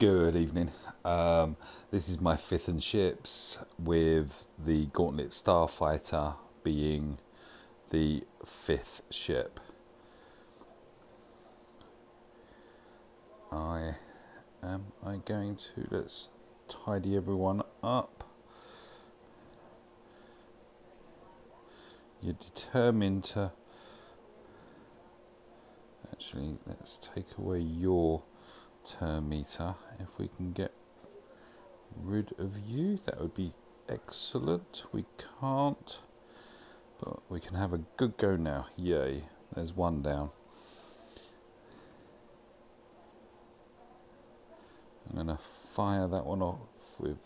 Good evening. Um, this is my fifth and ships with the Gauntlet Starfighter being the fifth ship. I am I going to let's tidy everyone up. You're determined to actually let's take away your Uh, turn if we can get rid of you that would be excellent. We can't but we can have a good go now. Yay. There's one down. I'm gonna fire that one off with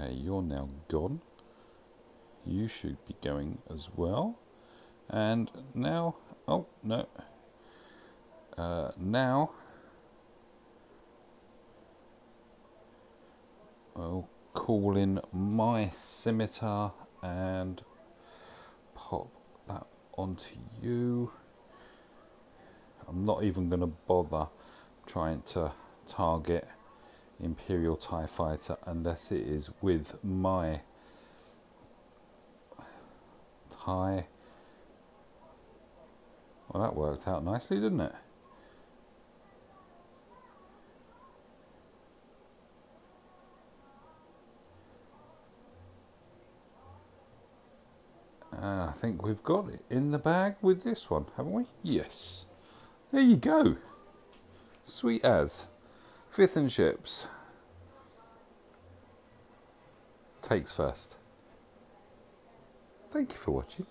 Okay, you're now gone. You should be going as well. And now, oh no. Uh, now, I'll call in my scimitar and pop that onto you. I'm not even going to bother trying to target Imperial TIE fighter unless it is with my TIE. Well, that worked out nicely, didn't it? And I think we've got it in the bag with this one, haven't we? Yes. There you go. Sweet as. Fifth and ships. Takes first. Thank you for watching.